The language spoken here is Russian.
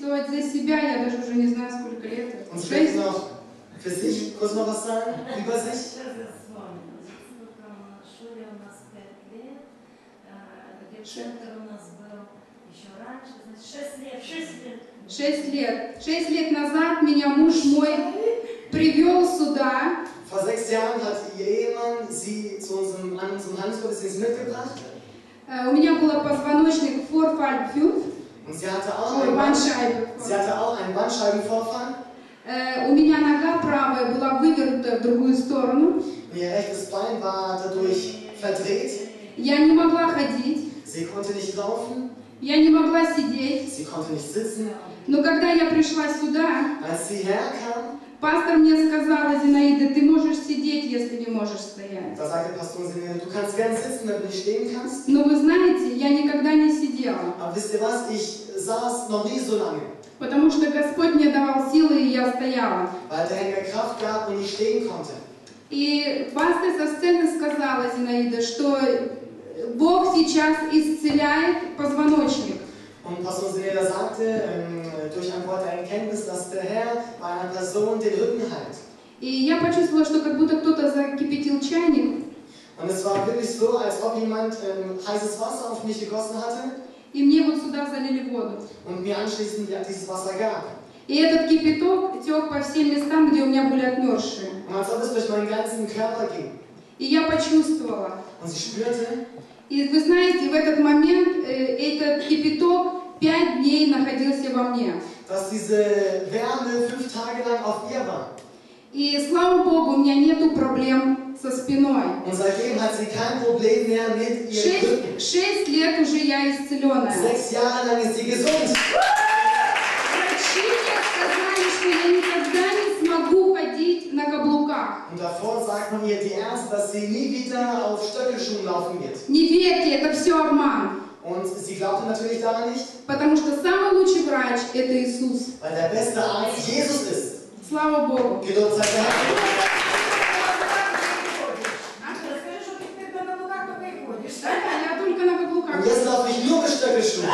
свидетельствовать за себя, я даже уже не знаю, сколько лет. Шесть. für sich kurz noch was sagen über sich. В у нас 5 лет, где центр у нас был еще раньше, значит 6 лет. 6 лет. Шесть лет. Шесть лет назад меня муж мой привел сюда, Vor sechs Jahren hat ihr Ehemann sie zu unserem, an unserem Handelsgottesdienst mitgebracht. Э, У меня был позвоночник hatte sie hatte auch einen Bandscheibenvorfall. Э, У меня нога правая была вывернута в другую сторону. Und ihr rechtes Bein war dadurch verdreht. Я не могла ходить, Sie konnte nicht laufen, я не могла сидеть. sie konnte nicht sitzen. Но когда я пришла сюда, Als sie herkam, пастор мне сказала, Зинаида, ты можешь сидеть, если не можешь стоять. da sagte Pastor Sinne, du kannst gern sitzen, wenn du nicht stehen kannst. Но вы знаете, я никогда не сидела, Aber wisst ihr was, ich saß noch nie so lange, потому что Господь мне давал силы, и я стояла. weil der Herr mir Kraft gab und ich stehen konnte. И пастор со сцены сказала, Зинаида, что Бог сейчас исцеляет позвоночник. Und Pastor Sinne sagte, ähm, durch ein Wort der Erkenntnis, dass der Herr bei einer Person den Rücken heilt. И я почувствовала, что как будто кто-то закипятил чайник, Und es war wirklich so, als ob jemand ähm, heißes Wasser auf mich gegossen hatte и мне вот сюда залили воду. und mir anschließend dieses Wasser gab. И этот кипяток тек по всем местам, где у меня были отмерзшие. Und als ob es durch meinen ganzen Körper ging. И я почувствовала. Und sie spürte, И вы знаете, в этот момент э, этот кипяток пять дней находился во мне. dass diese Wärme fünf Tage lang auf ihr war. И слава Богу, у меня нету проблем со спиной. Шесть, шесть лет уже я исцеленная. Sechs Jahre lang ist sie gesund. Врачи мне сказали, что я никогда не смогу ходить на каблуках. Und davor sagt man ihr die Ärzte, dass sie nie wieder auf Stöckelschuhen laufen wird. Не верьте, это все обман. Und sie glaubte natürlich daran nicht, Потому что самый лучший врач – это Иисус. weil der beste Arzt Jesus ist. Слава Богу. Gelobt sei der Herr. Расскажи, что ты теперь на каблуках только и ходишь. Да, я только на каблуках. Und jetzt laufe ich nur mit Stöckelschuhen.